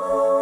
Thank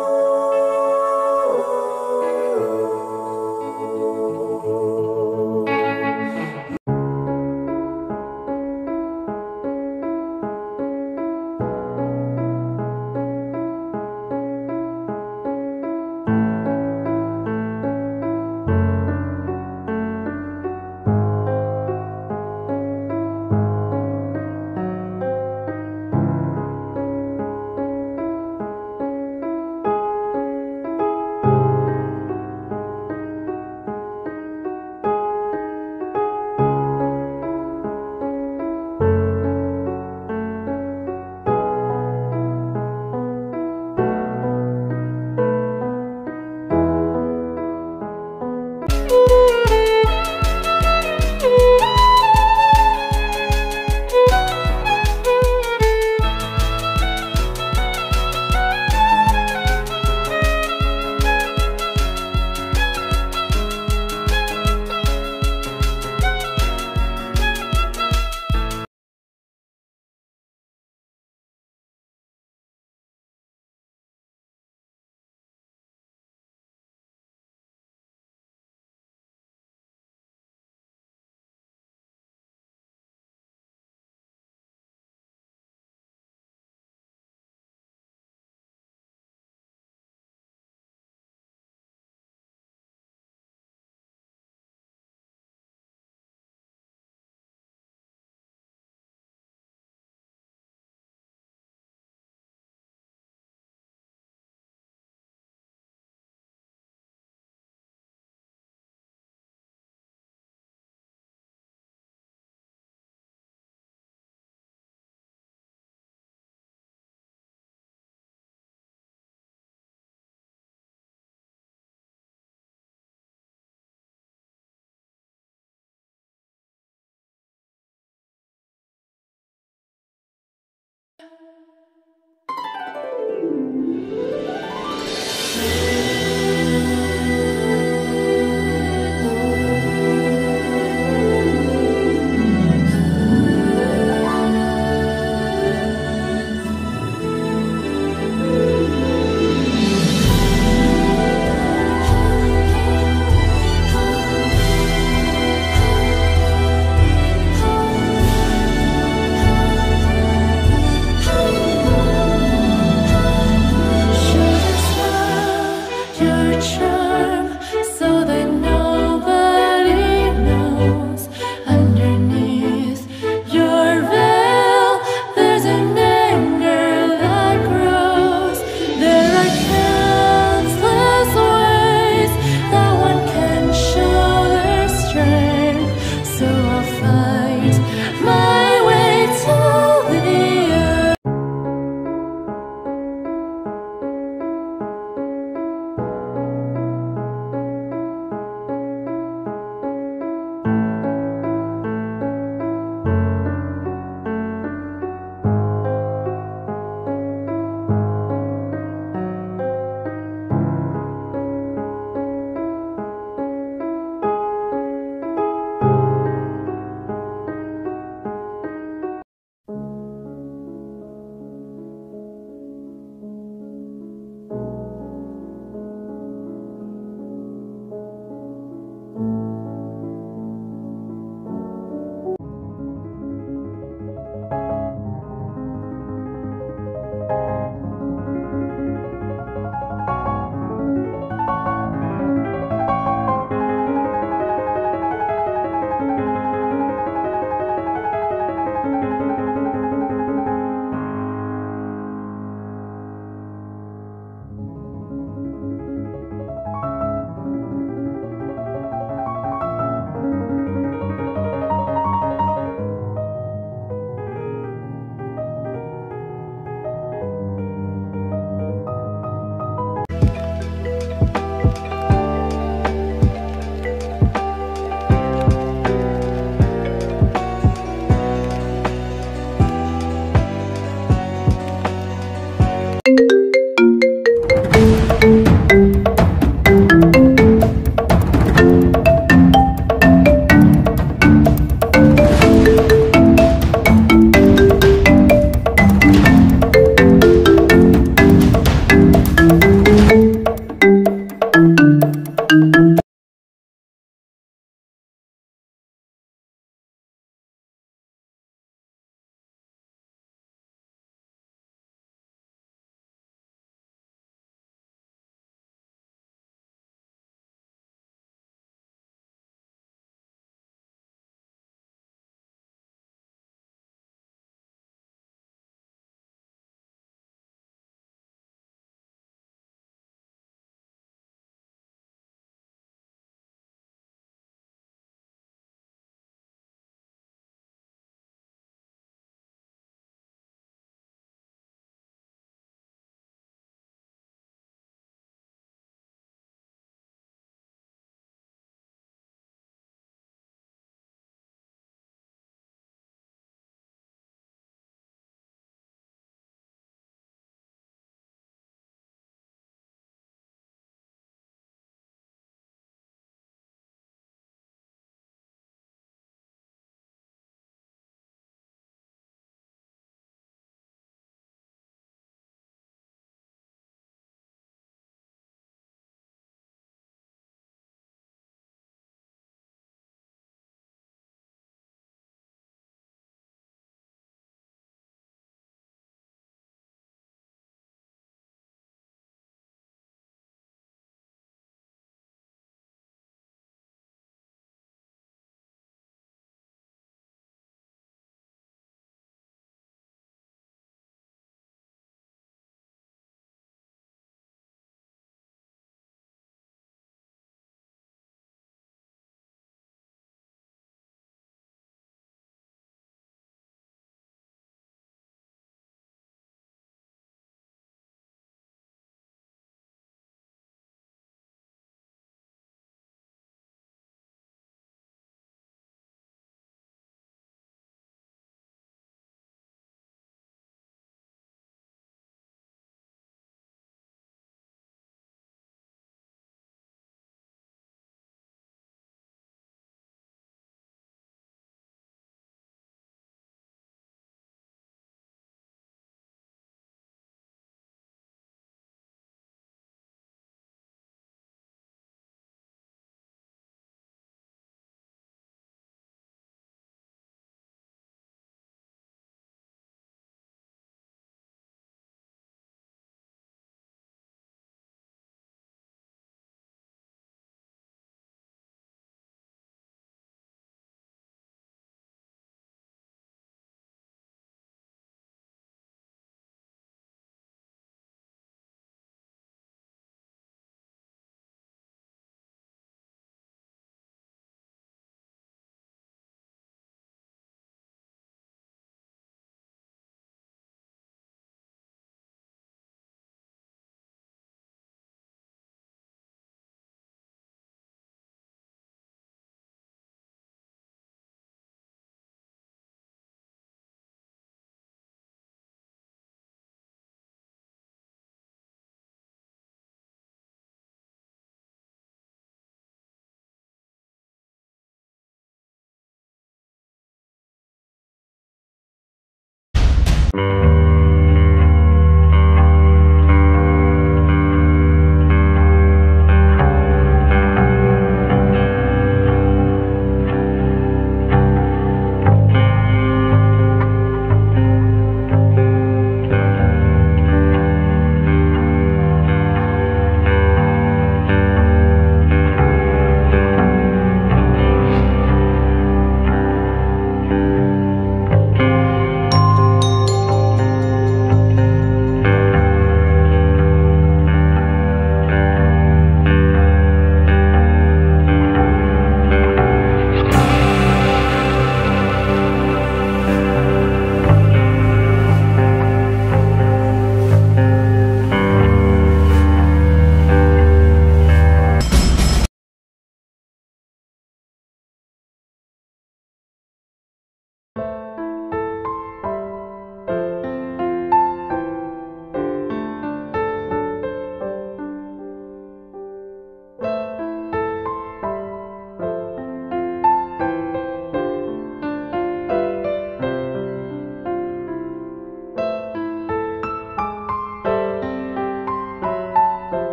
Música